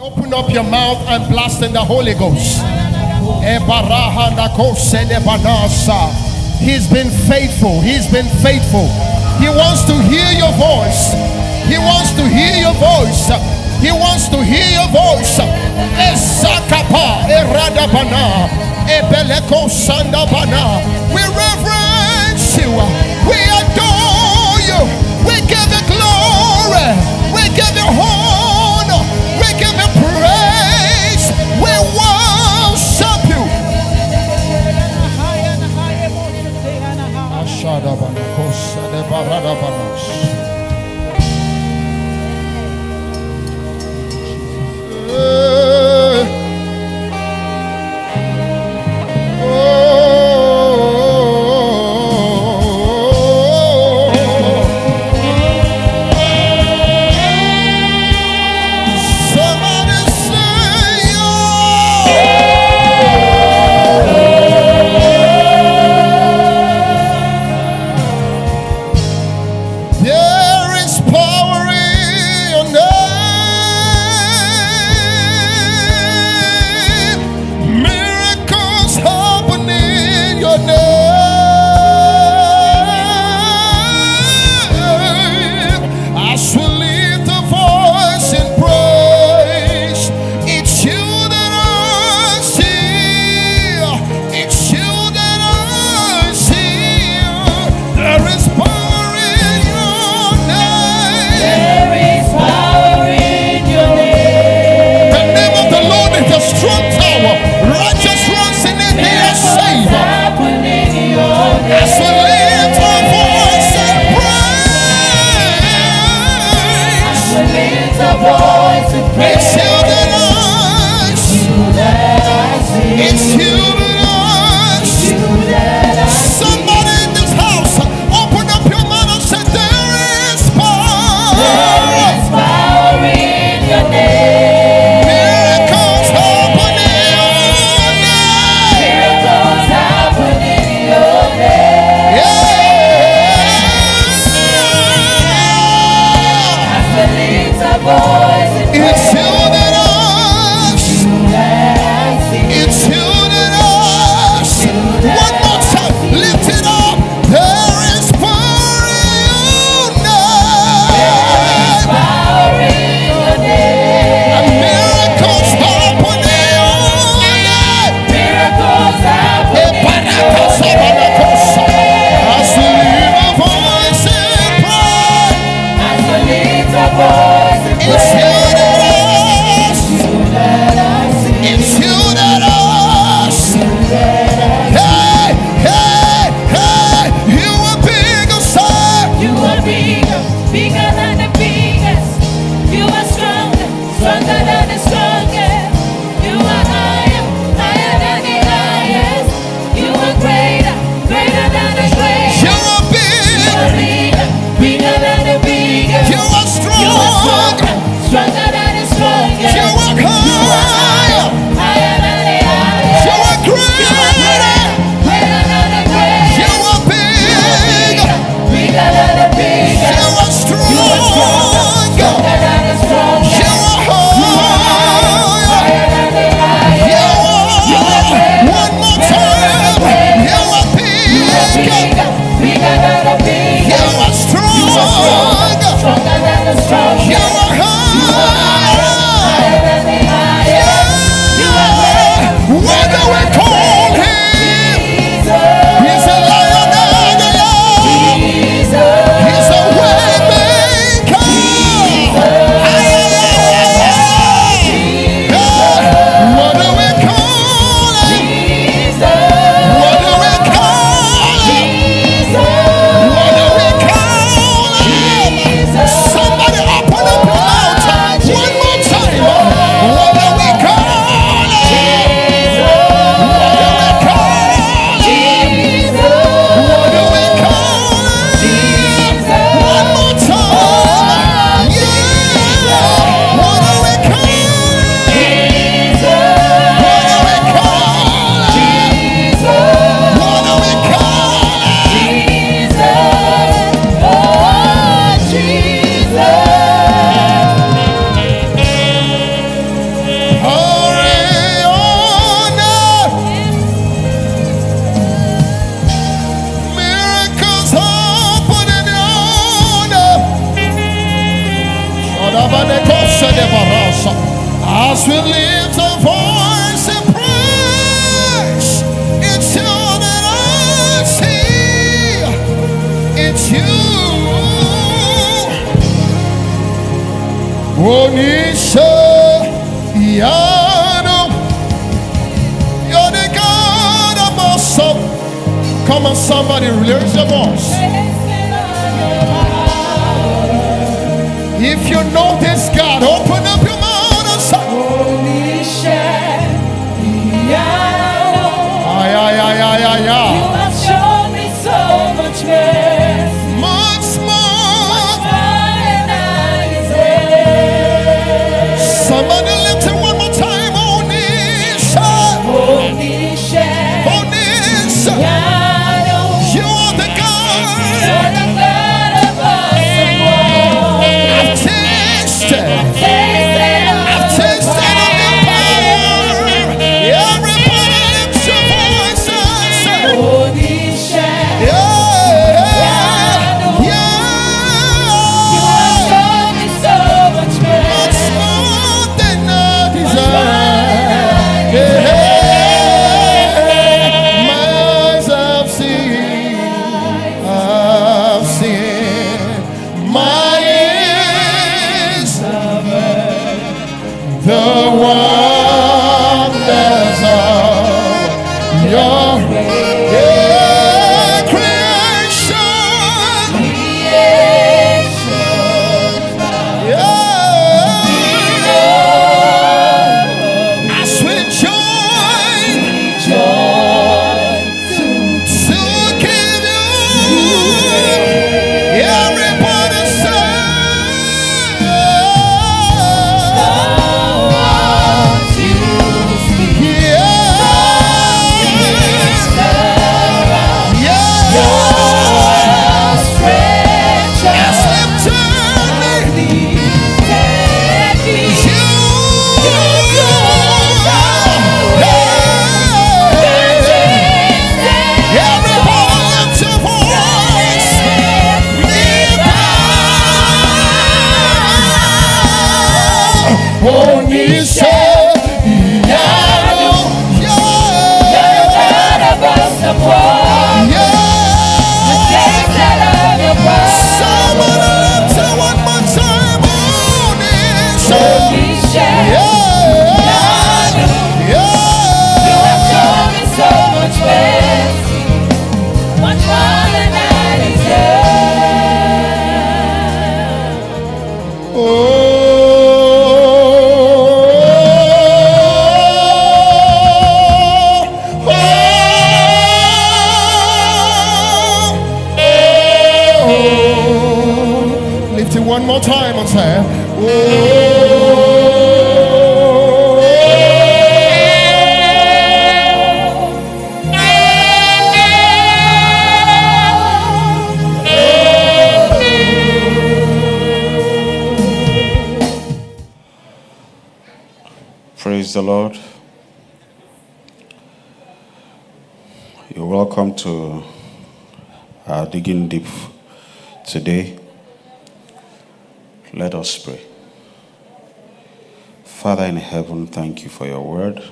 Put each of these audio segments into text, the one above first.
Open up your mouth and blast in the Holy Ghost. He's been faithful. He's been faithful. He wants to hear your voice. He wants to hear your voice. He wants to hear your voice. We reverence you. We adore you. We give you glory. Kosadebaradabanas. As Onisha Yano. You're the God of soul. Come on, somebody, raise your voice. If you know this God, open up your mouth and say, Ay, ay, ay, ay, ay, ay. Today. Let us pray. Father in heaven, thank you for your word.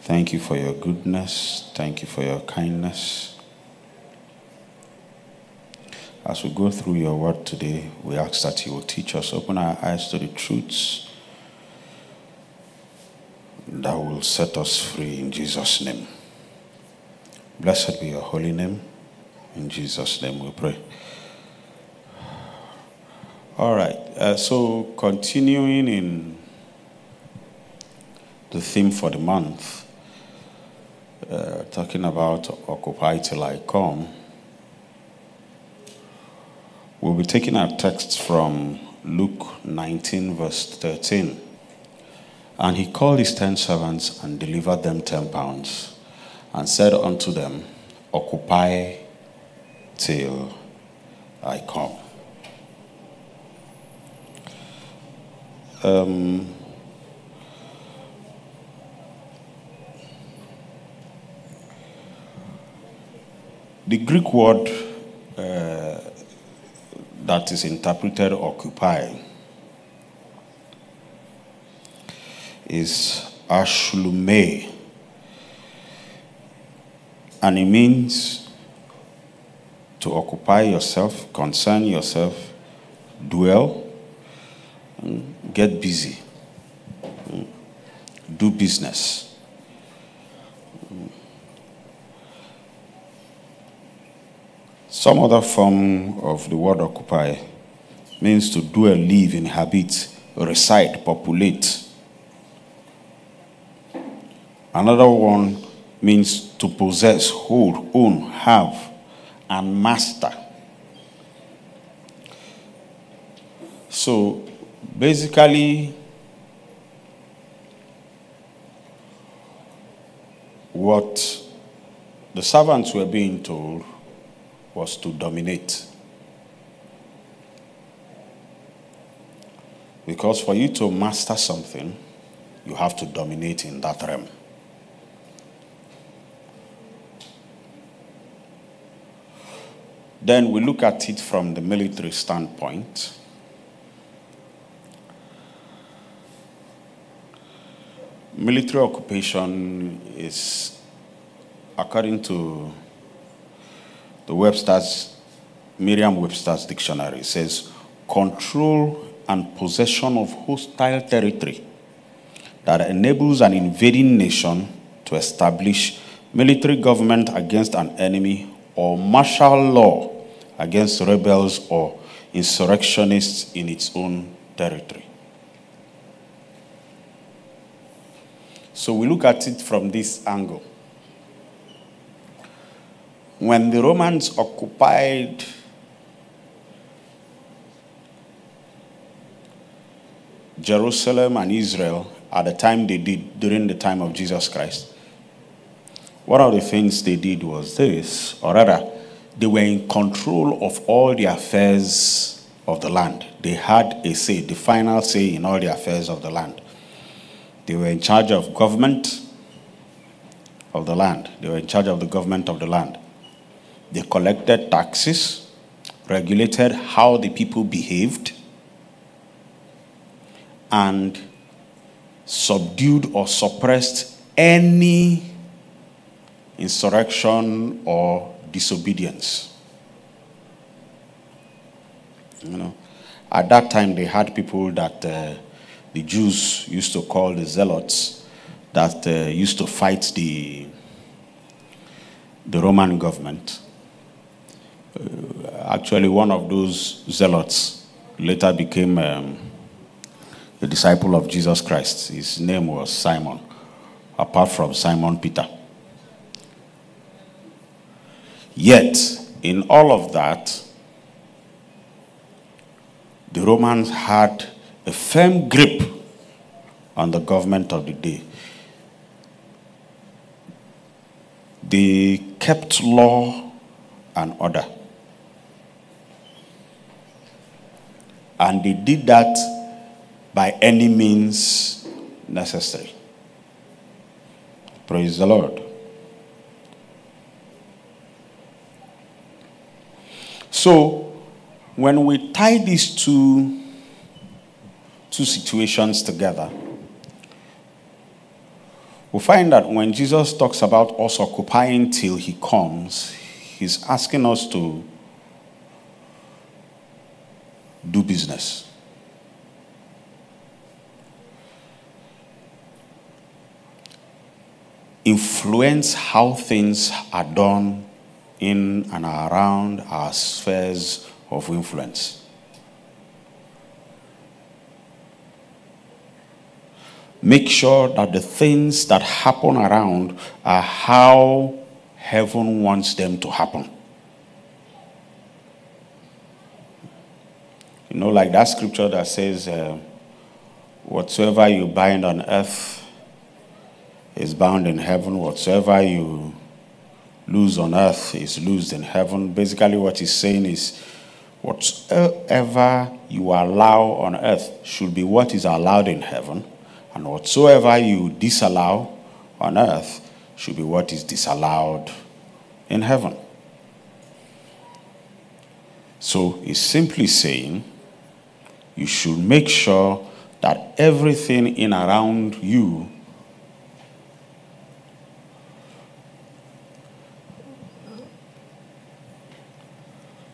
Thank you for your goodness. Thank you for your kindness. As we go through your word today, we ask that you will teach us, open our eyes to the truths that will set us free in Jesus' name. Blessed be your holy name. In Jesus' name we pray. All right. Uh, so, continuing in the theme for the month, uh, talking about Occupy Till I Come, we'll be taking our text from Luke 19, verse 13. And he called his ten servants and delivered them ten pounds, and said unto them, Occupy till I come. Um, the Greek word uh, that is interpreted occupy is Ashlume. And it means to occupy yourself, concern yourself, dwell, get busy, do business. Some other form of the word occupy means to dwell, live, inhabit, reside, populate. Another one means to possess, hold, own, have, and master. So basically, what the servants were being told was to dominate. Because for you to master something, you have to dominate in that realm. Then we look at it from the military standpoint. Military occupation is, according to the Webster's, Merriam Webster's dictionary, says control and possession of hostile territory that enables an invading nation to establish military government against an enemy or martial law against rebels or insurrectionists in its own territory. So we look at it from this angle. When the Romans occupied Jerusalem and Israel at the time they did during the time of Jesus Christ, one of the things they did was this, or rather, they were in control of all the affairs of the land. They had a say, the final say in all the affairs of the land. They were in charge of government of the land. They were in charge of the government of the land. They collected taxes, regulated how the people behaved, and subdued or suppressed any insurrection or disobedience. You know, at that time they had people that uh, the Jews used to call the zealots that uh, used to fight the the Roman government. Uh, actually, one of those zealots later became um, a disciple of Jesus Christ. His name was Simon, apart from Simon Peter. Yet, in all of that, the Romans had a firm grip on the government of the day. They kept law and order. And they did that by any means necessary. Praise the Lord. So, when we tie these two, two situations together, we find that when Jesus talks about us occupying till he comes, he's asking us to do business. Influence how things are done in and around our spheres of influence. Make sure that the things that happen around are how heaven wants them to happen. You know, like that scripture that says, uh, Whatsoever you bind on earth is bound in heaven, whatsoever you lose on earth is loosed in heaven. Basically, what he's saying is, whatsoever you allow on earth should be what is allowed in heaven, and whatsoever you disallow on earth should be what is disallowed in heaven. So he's simply saying you should make sure that everything in around you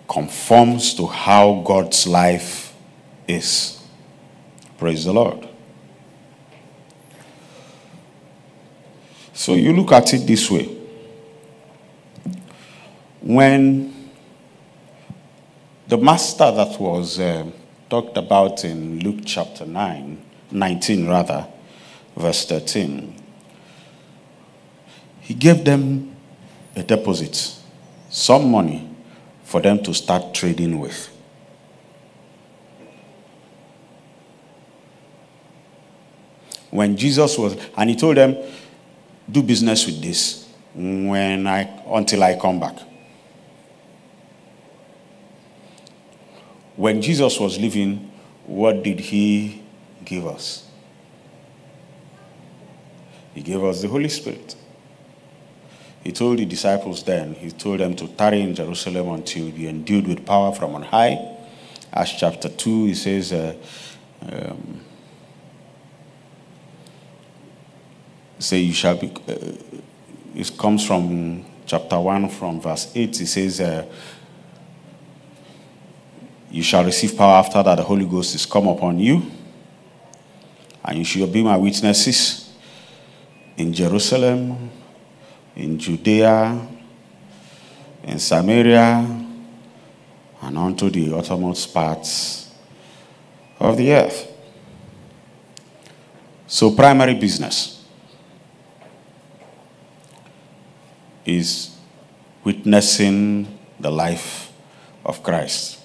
conforms to how God's life is. Praise the Lord. So you look at it this way. When the master that was uh, talked about in Luke chapter 9, 19 rather, verse 13, he gave them a deposit, some money for them to start trading with. When Jesus was, and he told them, do business with this when I, until I come back. When Jesus was living, what did he give us? He gave us the Holy Spirit. He told the disciples then, he told them to tarry in Jerusalem until you endued with power from on high. Acts chapter 2, he says, uh, um, say you shall be, uh, it comes from chapter 1 from verse 8. It says, uh, you shall receive power after that the Holy Ghost is come upon you, and you shall be my witnesses in Jerusalem, in Judea, in Samaria, and unto the uttermost parts of the earth. So, primary business is witnessing the life of Christ.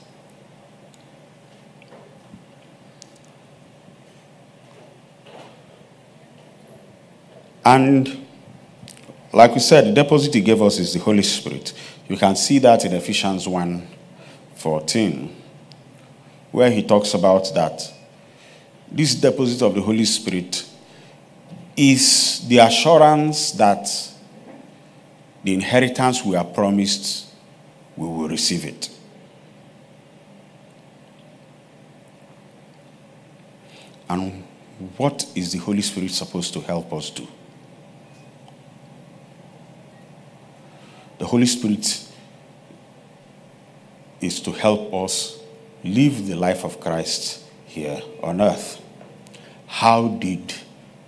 And like we said, the deposit he gave us is the Holy Spirit. You can see that in Ephesians 1 14, where he talks about that this deposit of the Holy Spirit is the assurance that the inheritance we are promised, we will receive it. And what is the Holy Spirit supposed to help us do? The Holy Spirit is to help us live the life of Christ here on earth. How did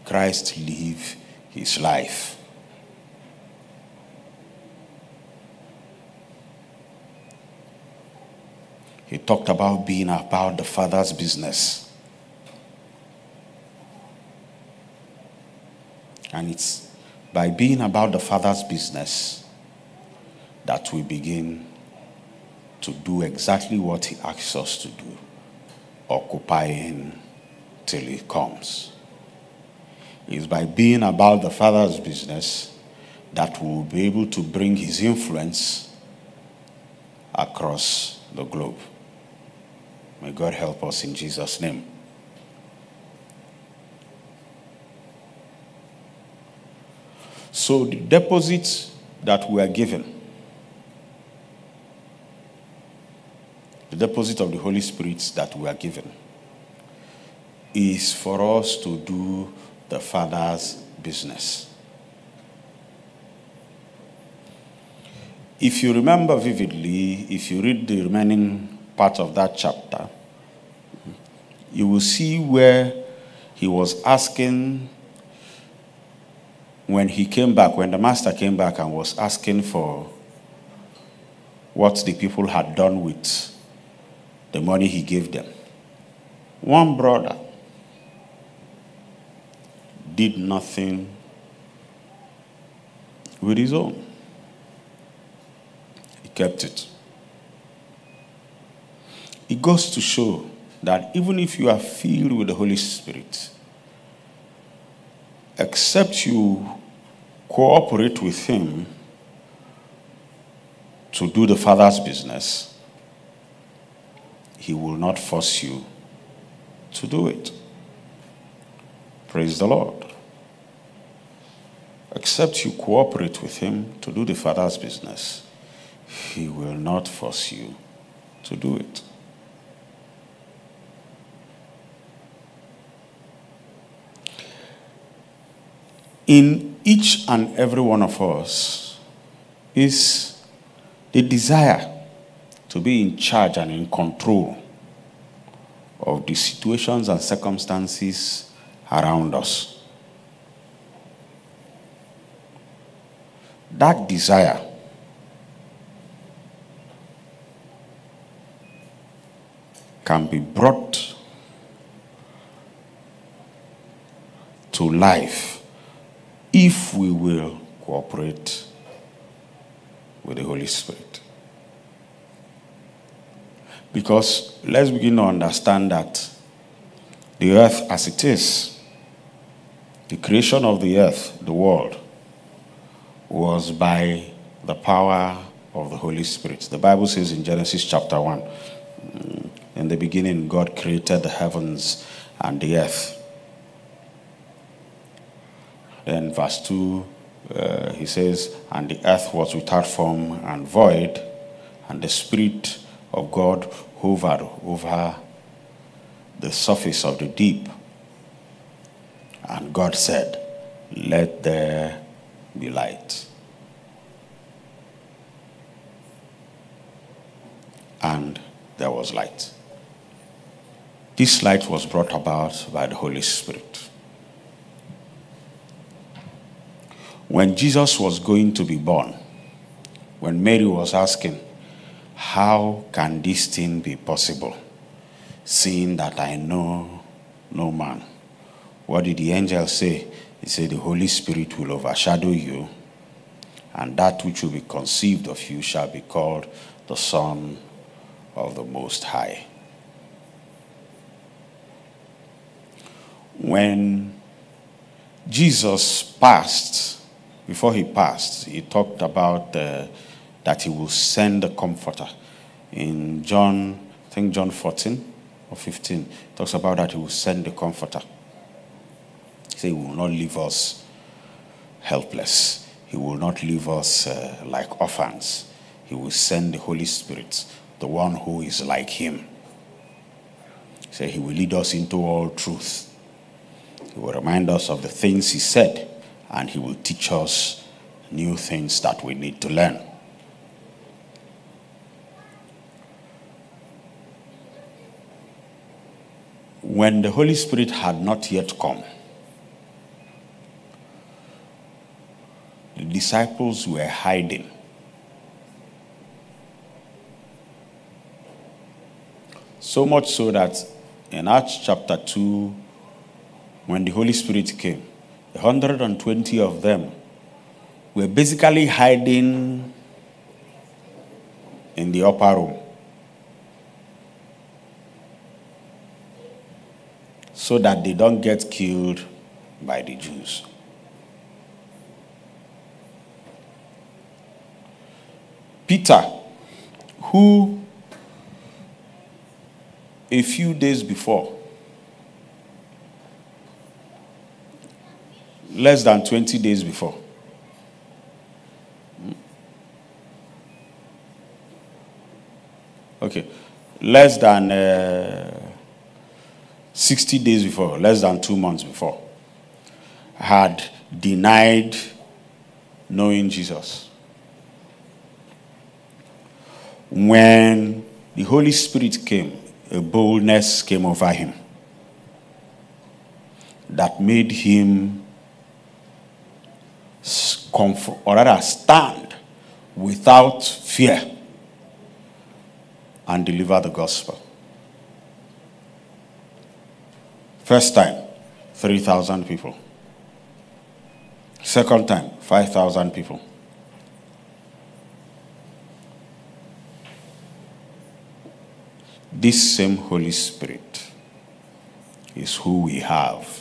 Christ live his life? He talked about being about the Father's business. And it's by being about the Father's business that we begin to do exactly what He asks us to do, occupying till He comes. It's by being about the Father's business that we'll be able to bring His influence across the globe. May God help us in Jesus' name. So, the deposits that we are given the deposit of the Holy Spirit that we are given is for us to do the Father's business. If you remember vividly, if you read the remaining part of that chapter, you will see where he was asking when he came back, when the master came back and was asking for what the people had done with the money he gave them. One brother did nothing with his own, he kept it. It goes to show that even if you are filled with the Holy Spirit, except you cooperate with Him to do the Father's business, he will not force you to do it. Praise the Lord. Except you cooperate with Him to do the Father's business, He will not force you to do it. In each and every one of us is the desire to be in charge and in control of the situations and circumstances around us. That desire can be brought to life if we will cooperate with the Holy Spirit. Because let's begin to understand that the earth as it is, the creation of the earth, the world, was by the power of the Holy Spirit. The Bible says in Genesis chapter 1 mm, In the beginning, God created the heavens and the earth. Then, verse 2, uh, he says, And the earth was without form and void, and the Spirit of God hovered over the surface of the deep. And God said, Let there be light. And there was light. This light was brought about by the Holy Spirit. When Jesus was going to be born, when Mary was asking, How can this thing be possible, seeing that I know no man? What did the angel say? He said, The Holy Spirit will overshadow you, and that which will be conceived of you shall be called the Son of the Most High. When Jesus passed, before he passed, he talked about uh, that he will send the comforter. In John, I think John 14 or 15, talks about that he will send the comforter. He said he will not leave us helpless. He will not leave us uh, like orphans. He will send the Holy Spirit the one who is like him. Say he will lead us into all truth. He will remind us of the things he said, and he will teach us new things that we need to learn. When the Holy Spirit had not yet come, the disciples were hiding So much so that in Acts chapter 2, when the Holy Spirit came, 120 of them were basically hiding in the upper room. So that they don't get killed by the Jews. Peter, who a few days before, less than 20 days before. Hmm? Okay, less than uh, 60 days before, less than two months before, had denied knowing Jesus. When the Holy Spirit came, a boldness came over him that made him or rather stand without fear and deliver the gospel. First time, 3,000 people. Second time, 5,000 people. This same Holy Spirit is who we have.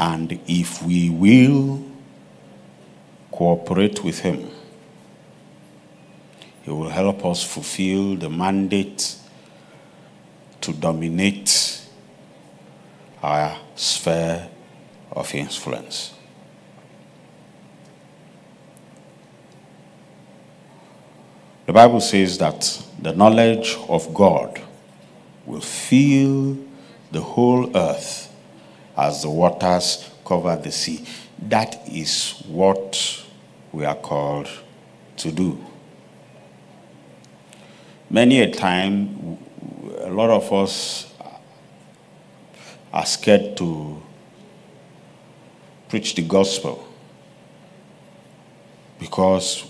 And if we will cooperate with Him, He will help us fulfill the mandate to dominate our sphere of influence. The Bible says that the knowledge of God will fill the whole earth as the waters cover the sea. That is what we are called to do. Many a time, a lot of us are scared to preach the gospel because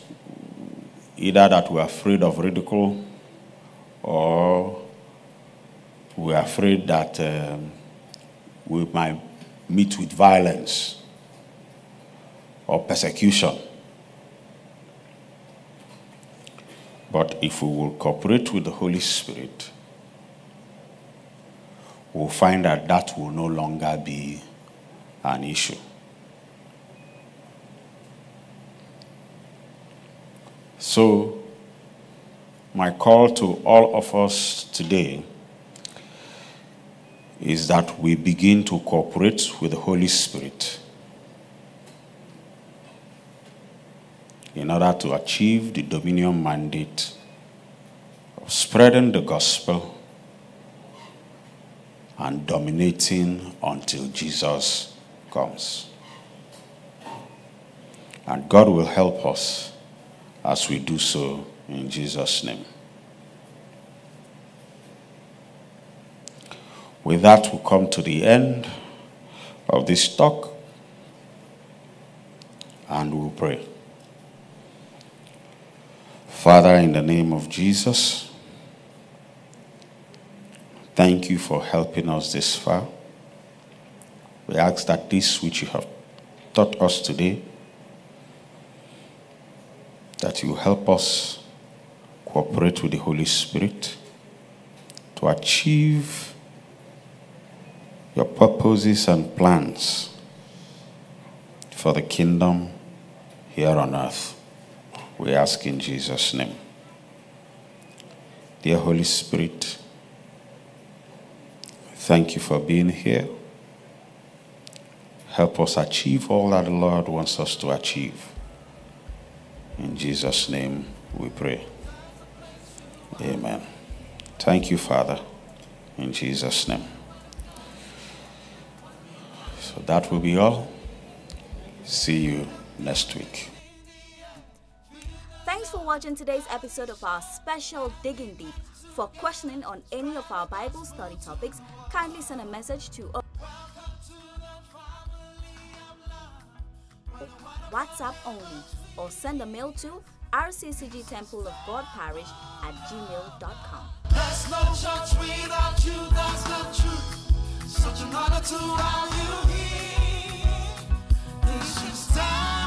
either that we're afraid of ridicule or we're afraid that um, we might meet with violence or persecution. But if we will cooperate with the Holy Spirit, we'll find that that will no longer be an issue. So, my call to all of us today is that we begin to cooperate with the Holy Spirit in order to achieve the dominion mandate of spreading the gospel and dominating until Jesus comes. And God will help us as we do so in Jesus' name. With that, we come to the end of this talk and we'll pray. Father, in the name of Jesus, thank you for helping us this far. We ask that this which you have taught us today, that you help us cooperate with the Holy Spirit to achieve your purposes and plans for the kingdom here on earth. We ask in Jesus' name. Dear Holy Spirit, thank you for being here. Help us achieve all that the Lord wants us to achieve. In Jesus' name we pray. Amen. Thank you, Father. In Jesus' name. So that will be all. See you next week. Thanks for watching today's episode of our special Digging Deep. For questioning on any of our Bible study topics, kindly send a message to WhatsApp only or send a mail to RCCG Temple of God Parish at gmail.com. Such an honor to have you here. This is time.